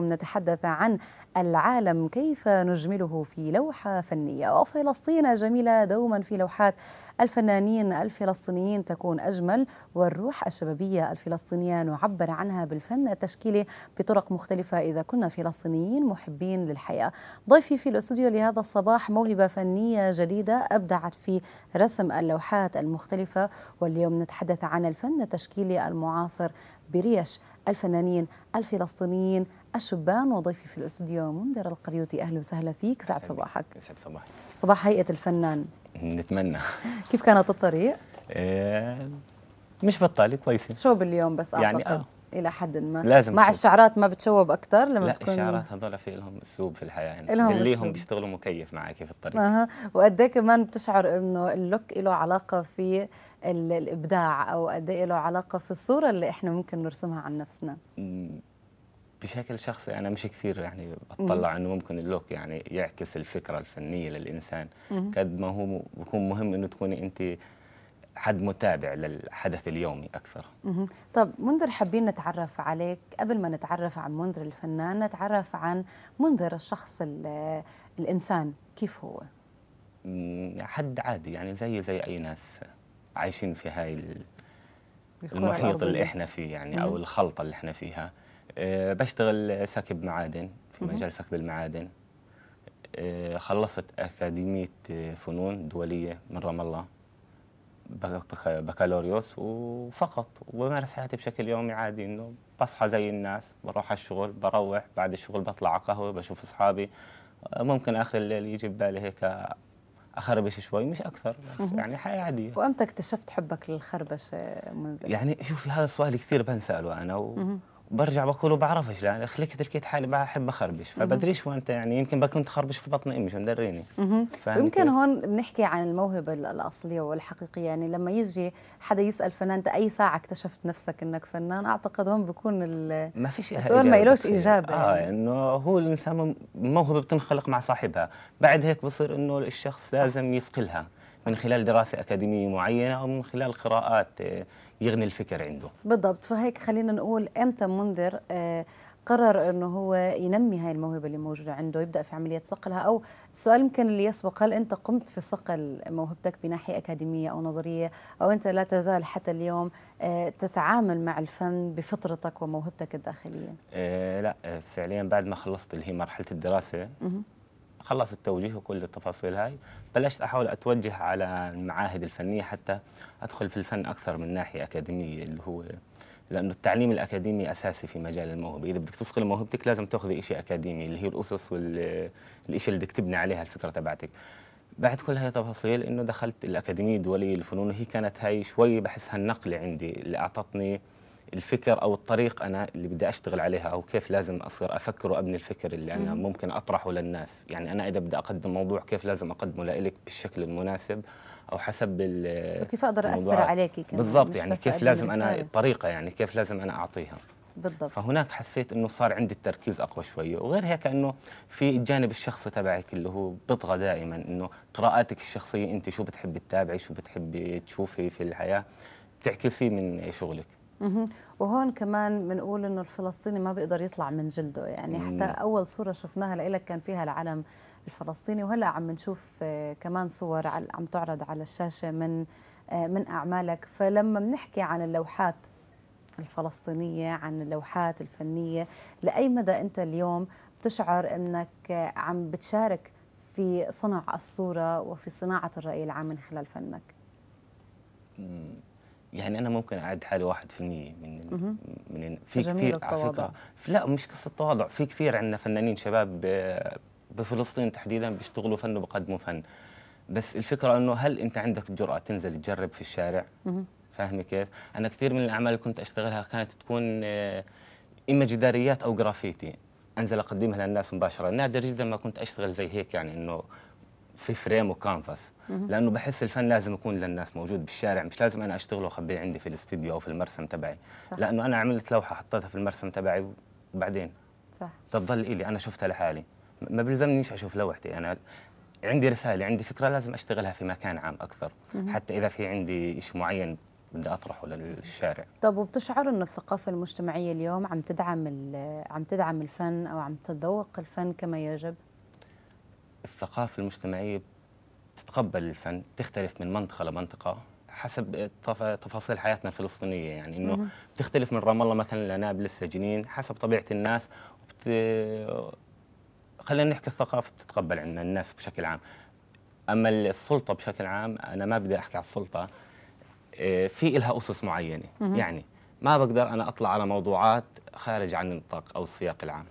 اليوم نتحدث عن العالم كيف نجمله في لوحة فنية؟ وفلسطين جميلة دوما في لوحات الفنانين الفلسطينيين تكون أجمل والروح الشبابية الفلسطينية نعبر عنها بالفن التشكيلي بطرق مختلفة إذا كنا فلسطينيين محبين للحياة. ضيفي في الاستوديو لهذا الصباح موهبة فنية جديدة أبدعت في رسم اللوحات المختلفة واليوم نتحدث عن الفن التشكيلي المعاصر بريش الفنانين الفلسطينيين الشبان. وضيفي في الاستوديو منذر القريوتي أهلا وسهلا فيك. سعد صباحك. يسعد صباحك. صباح هيئة الفنان. نتمنى كيف كانت الطريق؟ إيه مش بطالة كويسة شوب اليوم بس أعتقد يعني آه. إلى حد ما لازم مع شوب. الشعرات ما بتشوب أكثر لما لا بتكون الشعرات هذول في لهم أسلوب في الحياة يعني إلهم اللي أسلوب. هم بيشتغلوا مكيف معك في الطريق أها وقد إيه كمان بتشعر إنه ال look له علاقة في ال- الإبداع أو قد إيه له علاقة في الصورة اللي إحنا ممكن نرسمها عن نفسنا بشكل شخصي أنا مش كثير يعني بطلع إنه ممكن اللوك يعني يعكس الفكرة الفنية للإنسان. قد ما هو بكون مهم إنه تكوني أنت حد متابع للحدث اليومي أكثر. طب منذر حابين نتعرف عليك قبل ما نتعرف عن منذر الفنان نتعرف عن منذر الشخص ال- الإنسان كيف هو حد عادي يعني زي زي أي ناس عايشين في هاي المحيط اللي؟ إحنا فيه يعني أو. الخلطة اللي إحنا فيها بشتغل سكب معادن في. مجال سكب المعادن أه خلصت أكاديمية آه، فنون دولية من رام الله بك- بك- بكالوريوس وفقط وبمارس حياتي بشكل يومي عادي إنه بصحى زي الناس بروح على الشغل بروح بعد الشغل بطلع على قهوة بشوف أصحابي آه، ممكن آخر الليل يجي ببالي هيك أخربش شوي مش أكثر بس. يعني حياة عادية وأمتى اكتشفت حبك للخربشة منذر؟ يعني شوفي هذا السؤال كثير بنسأله أنا و... مهم. وبرجع بقوله بعرفش لأن خلقت لقيت حالي بحب أخربش فبدريش وانت يعني يمكن بكون تخربش في بطن أمي شو مدريني كيف؟ هون بنحكي عن الموهبة ال- الأصلية والحقيقية يعني لما يجي حدا يسأل فنان أنت أي ساعة اكتشفت نفسك إنك فنان أعتقد هون بيكون ال- ما فيش السؤال ما إلوش بخير. إجابة آه يعني. إنه هو الإنسان موهبة بتنخلق مع صاحبها بعد هيك بصير إنه الشخص لازم يصقلها من خلال دراسة أكاديمية معينة أو من خلال قراءات آه، يغني الفكر عنده. بالضبط. فهيك خلينا نقول إمتى منذر آه، قرر إنه هو ينمي هاي الموهبة اللي موجودة عنده يبدأ في عملية صقلها؟ أو السؤال يمكن اللي يسبق هل أنت قمت في صقل موهبتك بناحية أكاديمية أو نظرية؟ أو أنت لا تزال حتى اليوم آه، تتعامل مع الفن بفطرتك وموهبتك الداخلية؟ آه لا فعليا بعد ما خلصت اللي هي مرحلة الدراسة. خلص التوجيه وكل التفاصيل هاي بلشت أحاول أتوجه على المعاهد الفنية حتى أدخل في الفن أكثر من ناحية أكاديمية اللي هو لأنه التعليم الأكاديمي أساسي في مجال الموهبة، إذا بدك تصقل موهبتك لازم تاخذي شيء أكاديمي اللي هي الأسس والشيء اللي بدك تبني عليها الفكرة تبعتك. بعد كل هاي التفاصيل إنه دخلت الأكاديمية الدولية للفنون وهي كانت هاي شوي بحسها النقله عندي اللي أعطتني الفكر أو الطريق أنا اللي بدي أشتغل عليها أو كيف لازم أصير أفكر وأبني الفكر اللي أنا مم. ممكن أطرحه للناس يعني أنا إذا بدي أقدم موضوع كيف لازم أقدمه لإلك بالشكل المناسب أو حسب وكيف أقدر أثر. عليكي كمان بالضبط يعني كيف لازم أنا. الطريقة يعني كيف لازم أنا أعطيها بالضبط فهناك حسيت إنه صار عندي التركيز أقوى شوية وغير هيك إنه في الجانب الشخصي تبعك اللي هو بيطغى دائما إنه قراءاتك الشخصية أنت شو بتحبي تتابعي شو بتحبي تشوفي في الحياة بتعكسيه من شغلك. وهون كمان بنقول إنه الفلسطيني ما بيقدر يطلع من جلده يعني. حتى أول صورة شفناها لإلك كان فيها العلم الفلسطيني وهلأ عم نشوف آه، كمان صور عم تعرض على الشاشة من آه، من أعمالك فلما بنحكي عن اللوحات الفلسطينية عن اللوحات الفنية لأي مدى أنت اليوم بتشعر إنك آه، عم بتشارك في صنع الصورة وفي صناعة الرأي العام من خلال فنك. يعني أنا ممكن أعد حالي 1% من. من في كثير على. فكرة لا مش قصة تواضع في كثير عندنا فنانين شباب بفلسطين تحديدا بيشتغلوا فن وبقدموا فن بس الفكرة إنه هل أنت عندك الجرأه تنزل تجرب في الشارع مهم. فاهمة كيف؟ أنا كثير من الأعمال اللي كنت أشتغلها كانت تكون آه، إما جداريات أو جرافيتي أنزل أقدمها للناس مباشرة نادر جدا ما كنت أشتغل زي هيك يعني إنه في frame و canvas. لأنه بحس الفن لازم يكون للناس موجود بالشارع مش لازم أنا أشتغله وأخبيه عندي في الاستوديو أو في المرسم تبعي. صح. لأنه أنا عملت لوحة حطيتها في المرسم تبعي وبعدين. صح. تضل إلي أنا شفتها لحالي. ما بيلزمنيش أشوف لوحتي. أنا عندي رسالة عندي فكرة لازم أشتغلها في مكان عام أكثر. مهم. حتى إذا في عندي شيء معين بدي أطرحه للشارع. طب وبتشعر انه الثقافة المجتمعية اليوم عم تدعم عم تدعم الفن أو عم تذوق الفن كما يجب؟ الثقافة المجتمعية تتقبل الفن تختلف من منطقة لمنطقة حسب تفاصيل حياتنا الفلسطينية. يعني إنه بتختلف من رام الله مثلا لنابلس لجنين حسب طبيعة الناس. وبت... خلينا نحكي الثقافة بتتقبل عندنا الناس بشكل عام. أما السلطة بشكل عام أنا ما بدي أحكي على السلطة آه، في لها أسس معينة. يعني ما بقدر أنا أطلع على موضوعات خارج عن النطاق أو السياق العام.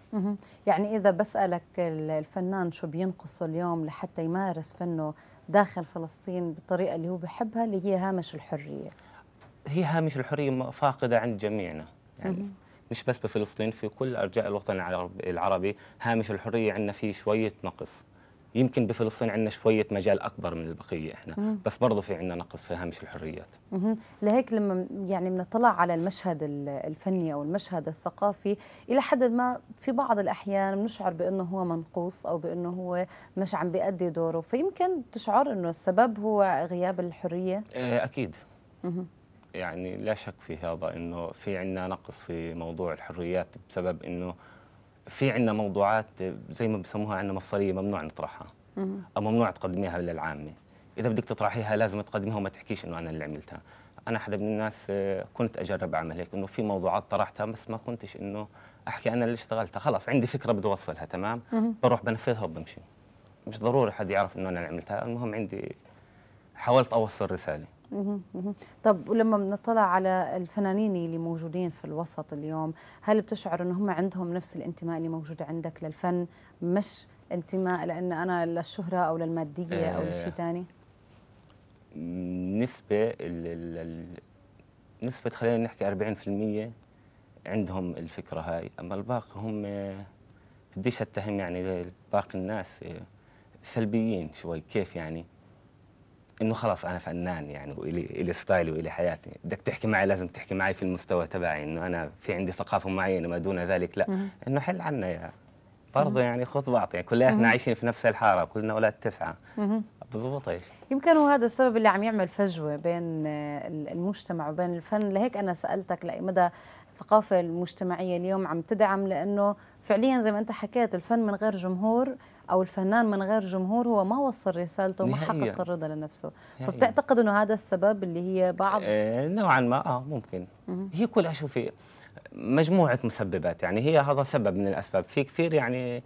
يعني إذا بسألك الفنان شو بينقصه اليوم لحتى يمارس فنه داخل فلسطين بالطريقة اللي هو بحبها اللي هي هامش الحرية. هي هامش الحرية فاقدة عند جميعنا. يعني مش بس بفلسطين في كل أرجاء الوطن العربي هامش الحرية عندنا فيه شوية نقص. يمكن بفلسطين عندنا شوية مجال أكبر من البقية إحنا مم. بس برضه في عندنا نقص في هامش الحريات مم. لهيك لما يعني بنطلع على المشهد الفني أو المشهد الثقافي إلى حد ما في بعض الأحيان بنشعر بأنه هو منقوص أو بأنه هو مش عم بيأدي دوره فيمكن تشعر إنه السبب هو غياب الحرية آه، أكيد مم. يعني لا شك في هذا إنه في عندنا نقص في موضوع الحريات بسبب إنه في عندنا موضوعات زي ما بسموها عندنا مفصلية ممنوع نطرحها. أو ممنوع تقدميها للعامة. إذا بدك تطرحيها لازم تقدميها وما تحكيش إنه أنا اللي عملتها. أنا حدا من الناس آه، كنت أجرب أعمل هيك إنه في موضوعات طرحتها بس ما كنتش إنه أحكي أنا اللي اشتغلتها. خلاص عندي فكرة بدي أوصلها تمام؟ بروح بنفذها وبمشي. مش ضروري حد يعرف إنه أنا اللي عملتها. المهم عندي حاولت أوصل رسالة. طب ولما بنطلع على الفنانين اللي موجودين في الوسط اليوم هل بتشعر إن هم عندهم نفس الانتماء اللي موجود عندك للفن؟ مش انتماء لأن أنا للشهره أو للماديه أو لشيء آه، ثاني نسبة نسبة خلينا نحكي 40% عندهم الفكرة هاي أما الباقي هم بديش أتهم يعني باقي الناس سلبيين شوي كيف يعني؟ إنه خلاص أنا فنان يعني وإلي إلي ستايلي وإلي حياتي. بدك تحكي معي لازم تحكي معي في المستوى تبعي إنه أنا في عندي ثقافة معينة ما دون ذلك. لا إنه حل عنا يا برضه يعني خذ بعض يعني كلياتنا عايشين في نفس الحارة كلنا أولاد تسعة. بضبط إيش. يمكن هو هذا السبب اللي عم يعمل فجوة بين المجتمع وبين الفن. لهيك أنا سألتك لاي مدى الثقافة المجتمعية اليوم عم تدعم لأنه فعليا زي ما أنت حكيت الفن من غير جمهور أو الفنان من غير جمهور هو ما وصل رسالته وما حقق الرضا لنفسه. فبتعتقد إنه هذا السبب اللي هي بعض آه نوعا ما آه ممكن. مم. هي كلها شوفي مجموعة مسببات. يعني هي هذا سبب من الأسباب. في كثير يعني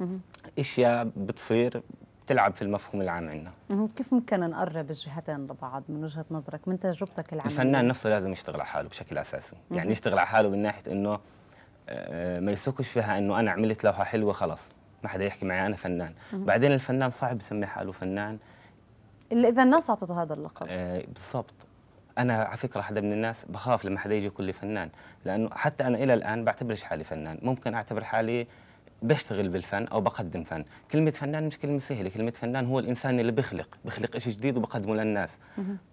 مم. أشياء بتصير تلعب في المفهوم العام عندنا. كيف ممكن نقرب الجهتين لبعض من وجهة نظرك؟ من تجربتك العملية؟ الفنان نفسه لازم يشتغل على حاله بشكل أساسي. يعني يشتغل على حاله من ناحية إنه آه، ما يسوقش فيها إنه أنا عملت لوحة حلوة خلص ما حدا يحكي معي أنا فنان. بعدين الفنان صعب يسمي حاله فنان. إلا إذا الناس أعطته هذا اللقب. آه بالضبط. أنا على فكرة حدا من الناس بخاف لما حدا يجي يقول لي فنان لأنه حتى أنا إلى الآن بعتبرش حالي فنان. ممكن أعتبر حالي بشتغل بالفن أو بقدم فن. كلمة فنان مش كلمة سهلة. كلمة فنان هو الإنسان اللي بيخلق بيخلق شيء جديد وبقدمه للناس.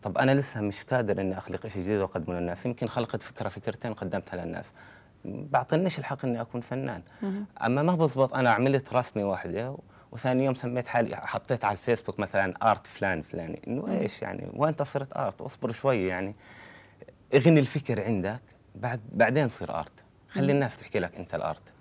طب أنا لسه مش قادر إني أخلق شيء جديد وأقدمه للناس. يمكن خلقت فكرة فكرتين وقدمتها للناس. بعطينيش الحق إني أكون فنان. أما ما بزبط أنا عملت رسمة واحدة وثاني يوم سميت حالي حطيت على الفيسبوك مثلا art فلان فلاني. إنه إيش يعني؟ وين صرت art اصبر شوي يعني. اغني الفكر عندك بعد بعدين صير art خلي الناس تحكي لك أنت ال art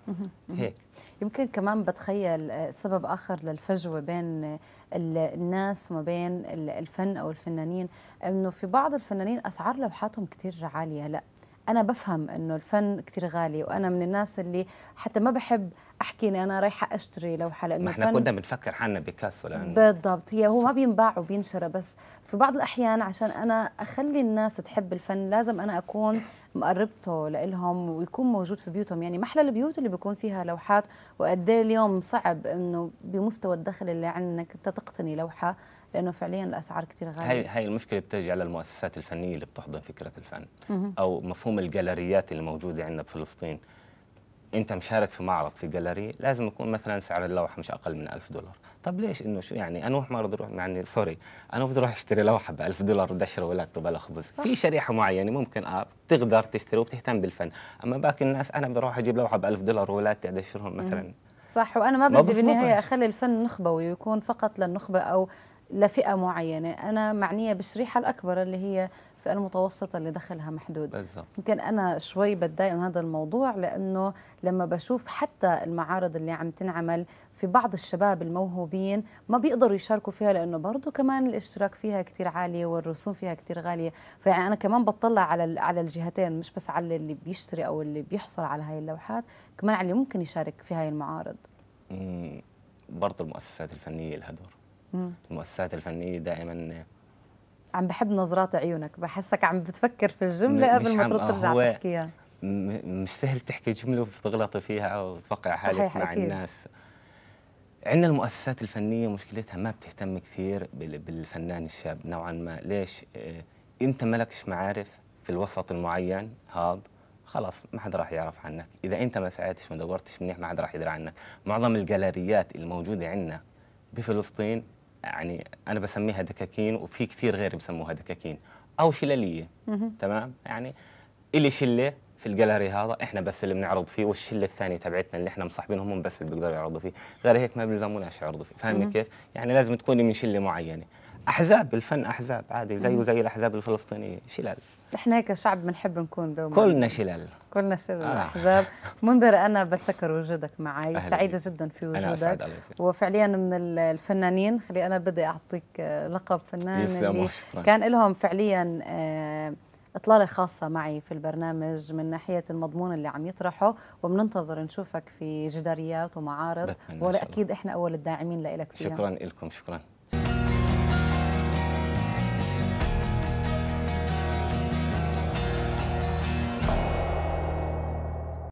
هيك. يمكن كمان بتخيل آه، سبب آخر للفجوة بين الناس وما بين الفن أو الفنانين إنه في بعض الفنانين أسعار لوحاتهم كثير عالية. لا أنا بفهم إنه الفن كثير غالي وأنا من الناس اللي حتى ما بحب أحكي إني أنا رايحة أشتري لوحة لأنه إحنا كنا بنفكر حالنا بيكاسو لأنه بالضبط هي هو ما بينباع وبينشرى بس في بعض الأحيان عشان أنا أخلي الناس تحب الفن لازم أنا أكون مقربته لإلهم ويكون موجود في بيوتهم يعني محلى البيوت اللي بيكون فيها لوحات وقد إيه اليوم صعب إنه بمستوى الدخل اللي عندك أنت تقتني لوحة لأنه فعليا الأسعار كثير غالية. هاي هاي المشكلة بترجع للمؤسسات الفنية اللي بتحضن فكرة الفن. أو مفهوم الجاليريات اللي موجودة عندنا بفلسطين. أنت مشارك في معرض في جاليري لازم يكون مثلا سعر اللوحة مش أقل من 1000 دولار. طب ليش إنه شو يعني؟ أنا ما بدي أروح يعني سوري أنا بدي أروح أشتري لوحة ب 1000 دولار بدي اشتري ولاده بلا خبز. في شريحة معينة ممكن آه بتقدر تشتري وبتهتم بالفن. أما باقي الناس أنا بروح أجيب لوحة ب 1000 دولار وولادتي بدي اشتريهم مثلا صح وأنا ما بدي بالنهاية أخلي الفن نخبوي ويكون فقط للنخبة أو لفئة معينة. أنا معنية بالشريحة الأكبر اللي هي الفئة المتوسطة اللي دخلها محدود. بالضبط. يمكن أنا شوي بتضايق من هذا الموضوع لأنه لما بشوف حتى المعارض اللي عم تنعمل في بعض الشباب الموهوبين ما بيقدروا يشاركوا فيها لأنه برضه كمان الاشتراك فيها كتير عاليه والرسوم فيها كتير غالية. فيعني أنا كمان بطلع على على الجهتين مش بس على اللي بيشتري أو اللي بيحصل على هاي اللوحات كمان على اللي ممكن يشارك في هاي المعارض. برضه المؤسسات الفنية لها دور. المؤسسات الفنية دائما عم بحب نظرات عيونك بحسك عم بتفكر في الجملة قبل ما ترد ترجع تحكيها. مش سهل تحكي جملة وتغلطي فيها أو توقع حالك صحيح، مع أكيد. الناس. عندنا المؤسسات الفنية مشكلتها ما بتهتم كثير بال- بالفنان الشاب نوعا ما. ليش؟ آه، أنت مالكش معارف في الوسط المعين هذا خلاص ما حدا راح يعرف عنك. إذا أنت ما سعيتش ما دورتش منيح ما حدا راح يدري عنك. معظم الجاليريات الموجودة عندنا بفلسطين يعني أنا بسميها دكاكين وفي كثير غير بسموها دكاكين أو شلالية. تمام يعني إلي شلة في الجاليري هذا إحنا بس اللي بنعرض فيه والشلة الثانية تبعتنا اللي إحنا مصاحبينهم هم بس اللي بيقدروا يعرضوا فيه غير هيك ما بيلزموناش يعرضوا فيه فاهمني. كيف يعني لازم تكوني من شلة معينة أحزاب الفن أحزاب عادي زيه. زي الأحزاب الفلسطينية شلال إحنا هيك شعب بنحب نكون دوما. كلنا شلال كلنا شر آه. الأحزاب. منذر أنا بتشكر وجودك معي. سعيدة. جدا في وجودك. وفعليا من ال- الفنانين. خلي أنا بدي أعطيك آه، لقب فنان اللي كان لهم فعليا آه، إطلالة خاصة معي في البرنامج من ناحية المضمون اللي عم يطرحه. وبننتظر نشوفك في جداريات ومعارض. ولا. أكيد إحنا أول الداعمين لك فيها. شكرا لكم شكرا.